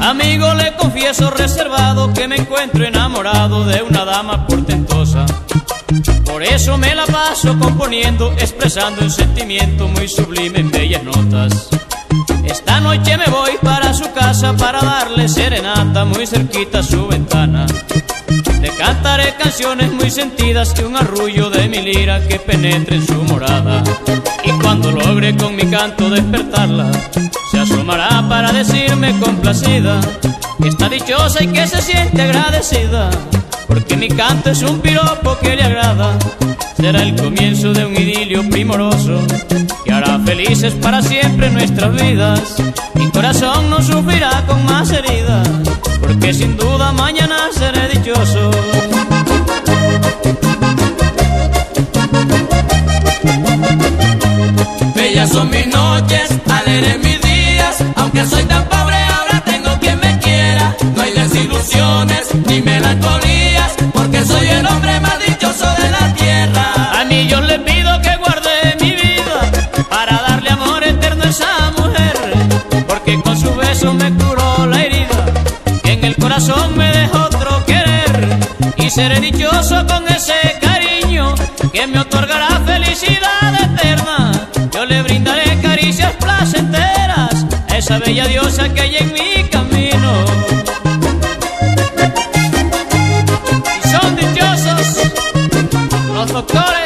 Amigo, le confieso reservado que me encuentro enamorado de una dama portentosa. Por eso me la paso componiendo, expresando un sentimiento muy sublime en bellas notas. Esta noche me voy para su casa para darle serenata muy cerquita a su ventana. Le cantaré canciones muy sentidas y un arrullo de mi lira que penetre en su morada. Y cuando logre con mi canto despertarla, se asomará para decirme complacida que está dichosa y que se siente agradecida. Porque mi canto es un piropo que le agrada. Será el comienzo de un idilio primoroso felices para siempre nuestras vidas. Mi corazón no sufrirá con más heridas, porque sin duda mañana seré dichoso. Bellas son mis noches, alegres mis días, aunque soy tan me curó la herida, que en el corazón me dejó otro querer, y seré dichoso con ese cariño que me otorgará felicidad eterna. Yo le brindaré caricias placenteras a esa bella diosa que hay en mi camino. Y son dichosos los doctores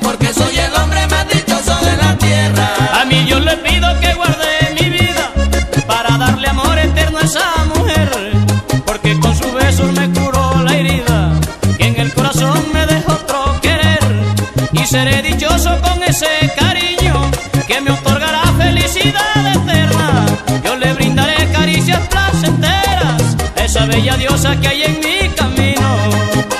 porque soy el hombre más dichoso de la tierra. A mí yo le pido que guarde mi vida para darle amor eterno a esa mujer, porque con su beso me curó la herida, que en el corazón me dejó otro querer, y seré dichoso con ese cariño que me otorgará felicidad eterna. Yo le brindaré caricias placenteras a esa bella diosa que hay en mi camino.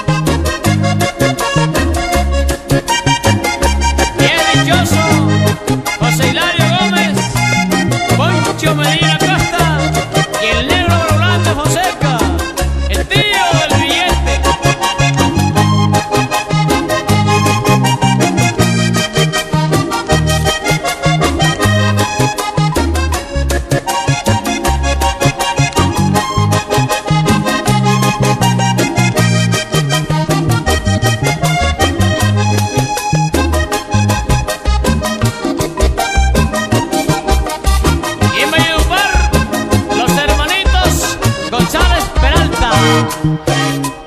Thank you.